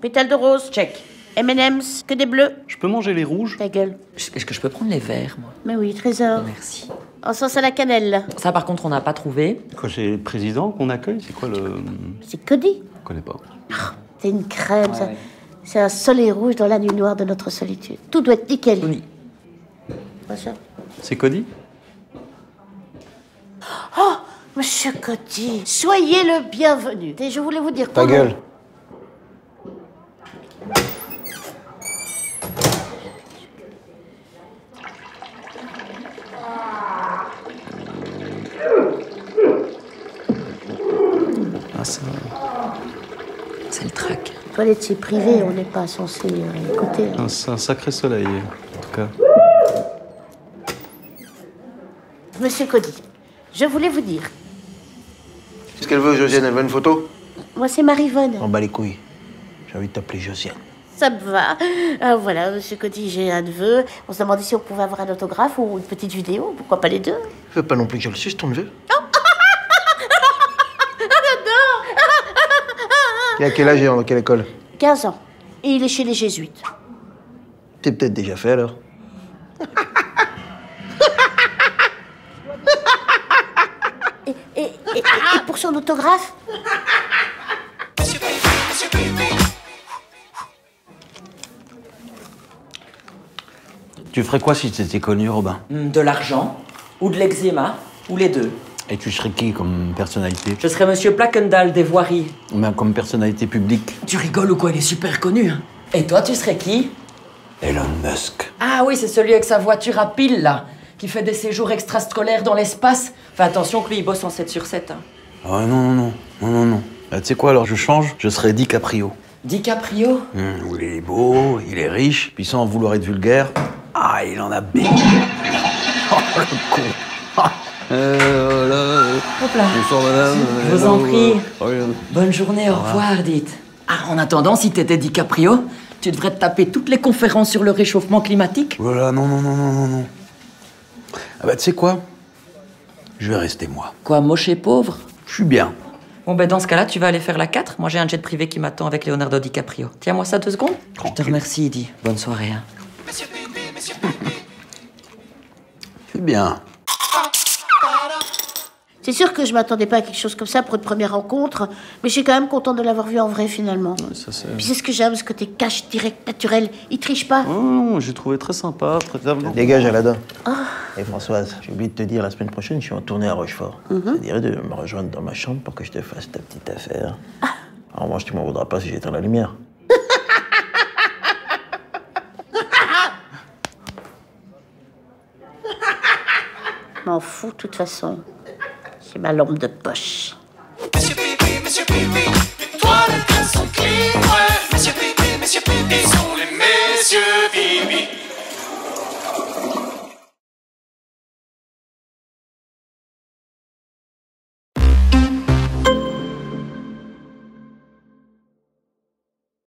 Pétales de rose, check. M&M's, que des bleus. Je peux manger les rouges Ta gueule. Est-ce que je peux prendre les verts, moi? Mais oui, trésor. Oh, merci. En sauce à la cannelle. Ça, par contre, on n'a pas trouvé. Quoi, c'est le président qu'on accueille? C'est quoi le... C'est Cody. Je connais pas. Ah, c'est une crème, ça. C'est un soleil rouge dans la nuit noire de notre solitude. Tout doit être nickel. Tony. C'est Cody? Oh monsieur Cody, soyez le bienvenu. Et je voulais vous dire Ta gueule. Ah, ça. C'est le trac. Toilette, c'est privé, on n'est pas censé euh, écouter. hein. un- C'est un sacré soleil, en tout cas. Monsieur Cody, je voulais vous dire, Qu'est-ce qu'elle veut, Josiane? Elle veut une photo? Moi c'est Marivonne. On bat les couilles. J'ai envie de t'appeler Josiane. Ça me va. Ah, voilà, monsieur Cody, j'ai un neveu. On se demandait si on pouvait avoir un autographe ou une petite vidéo. Pourquoi pas les deux? Fais pas non plus que je le suce, ton neveu. Il a quel âge et dans quelle école? 15 ans. Et il est chez les jésuites. T'es peut-être déjà fait alors. Et, et- et- et pour son autographe Tu ferais quoi si t'étais connu, Robin Hmm, De l'argent ou de l'eczéma ou les deux. Et tu serais qui comme personnalité Je serais Monsieur Plackendal des voiries. Même comme personnalité publique Tu rigoles ou quoi Il est super connu. hein. Et toi, tu serais qui Elon Musk. Ah oui, c'est celui avec sa voiture à pile, là, qui fait des séjours extrascolaires dans l'espace. Fais attention que lui, il bosse en 7 sur 7. Hein. Oh non, non, non, non, non, non. Ah, tu sais quoi, alors je change, je serais DiCaprio. DiCaprio? Hum, il est beau, il est riche, puis sans vouloir être vulgaire, ah, il en a béni. Oh, le con. Ah, euh, là, Hop là. bonsoir, madame. Je vous en prie. oh, euh, Bonne journée, au revoir, dites. Ah, en attendant, si t'étais DiCaprio, tu devrais te taper toutes les conférences sur le réchauffement climatique. Voilà, non, non, non, non, non, non. Ah bah, tu sais quoi? Je vais rester moi. Quoi, moche et pauvre? Je suis bien. Bon, ben dans ce cas-là, tu vas aller faire la 4. Moi, j'ai un jet privé qui m'attend avec Leonardo DiCaprio. Tiens-moi ça deux secondes. Je te remercie, Di. Bonne soirée. Hein. Je suis bien. C'est sûr que je m'attendais pas à quelque chose comme ça pour une première rencontre, mais je suis quand même contente de l'avoir vu en vrai finalement. Ça, c'est. Puis c'est ce que j'aime, ce côté cash, direct, naturel. Il triche pas. Oh, non, j'ai trouvé très sympa, très. Dégage, Aladdin. Et Françoise, j'ai oublié de te dire, la semaine prochaine, je suis en tournée à Rochefort. Ça dirait de me rejoindre dans ma chambre pour que je te fasse ta petite affaire. En revanche, tu m'en voudras pas si j'éteins la lumière. M'en fous, de toute façon. C'est ma lampe de poche. Monsieur Pipi, Monsieur Pipi, toi le qui